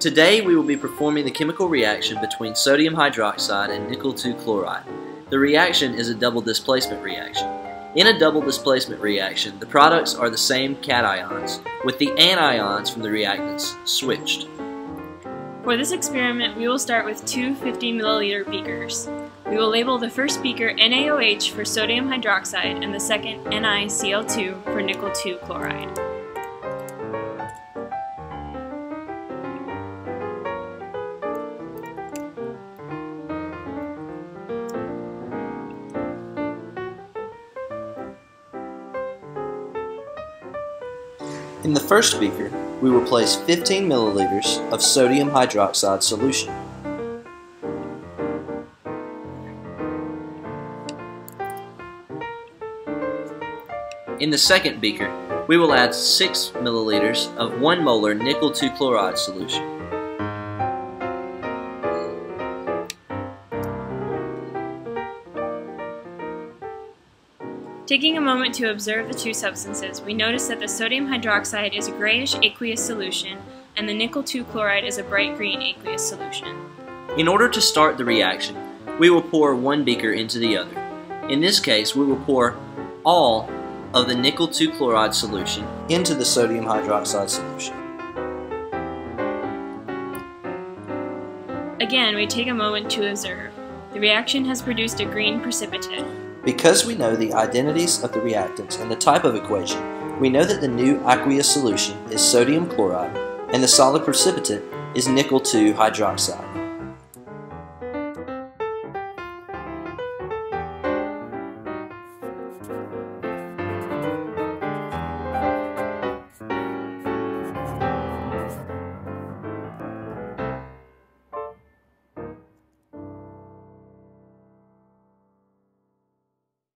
Today we will be performing the chemical reaction between sodium hydroxide and nickel 2 chloride. The reaction is a double displacement reaction. In a double displacement reaction, the products are the same cations, with the anions from the reactants switched. For this experiment, we will start with two 50 milliliter beakers. We will label the first beaker NaOH for sodium hydroxide and the second NiCl2 for nickel 2 chloride. In the first beaker, we will place 15 milliliters of sodium hydroxide solution. In the second beaker, we will add 6 milliliters of 1 molar nickel 2 chloride solution. Taking a moment to observe the two substances, we notice that the sodium hydroxide is a grayish aqueous solution and the nickel 2 chloride is a bright green aqueous solution. In order to start the reaction, we will pour one beaker into the other. In this case, we will pour all of the nickel 2 chloride solution into the sodium hydroxide solution. Again, we take a moment to observe. The reaction has produced a green precipitate. Because we know the identities of the reactants and the type of equation, we know that the new aqueous solution is sodium chloride and the solid precipitate is nickel 2 hydroxide.